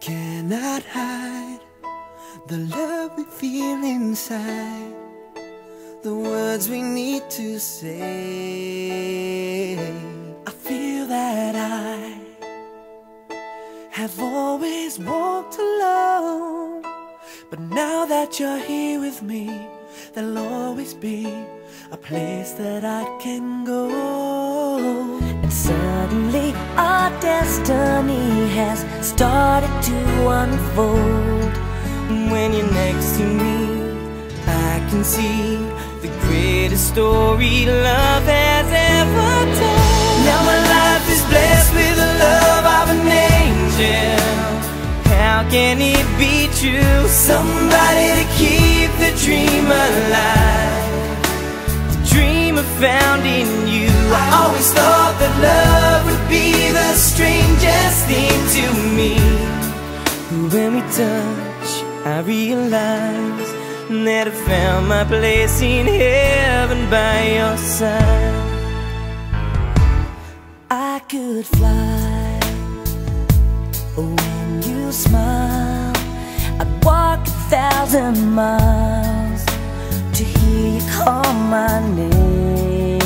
cannot hide the love we feel inside, the words we need to say. I feel that I have always walked alone, but now that you're here with me, there'll always be a place that I can go. And suddenly our destiny has started to unfold. When you're next to me, I can see the greatest story love has ever told. Now my life is blessed with the love of an angel. How can it be true? Somebody to keep the dream alive. The dream I found in you. I always thought that love be the strangest thing to me. When we touch, I realize that I found my place in heaven by your side. I could fly when you smile. I'd walk a thousand miles to hear you call my name.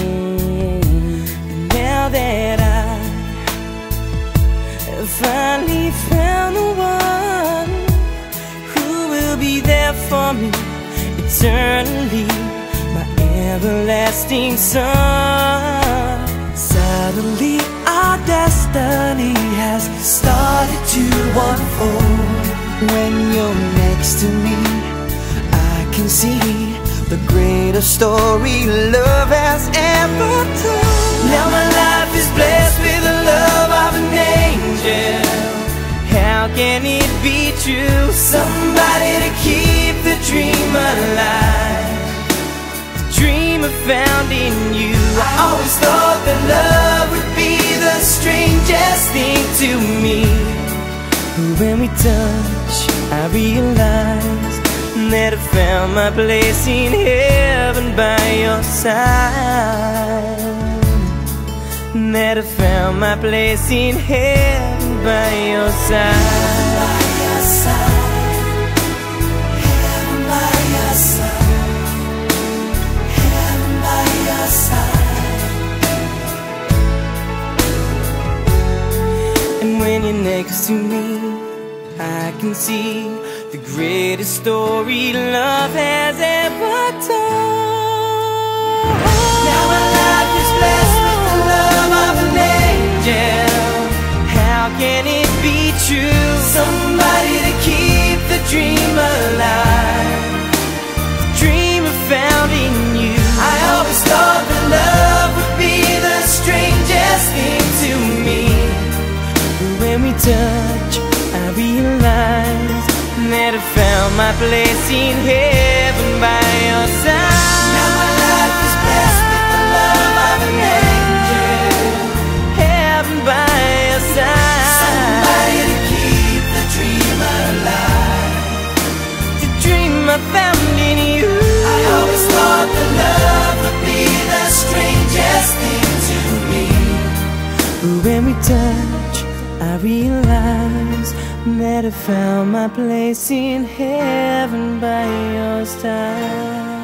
Now that me eternally, my everlasting son. Suddenly, our destiny has started to unfold. When you're next to me, I can see the greatest story love true? Somebody to keep the dream alive. The dream I found in you. I always thought that love would be the strangest thing to me. But When we touch, I realize that I found my place in heaven by your side. That I found my place in heaven by your side. Next to me, I can see the greatest story love has ever told. Now my my place in heaven by your side. Now my life is blessed with the love of an angel. Heaven by your side. Somebody to keep the dream alive. The dream I found in you. I always thought that love would be the strangest thing to me. When we touch, I realize that I found my place in heaven by your side.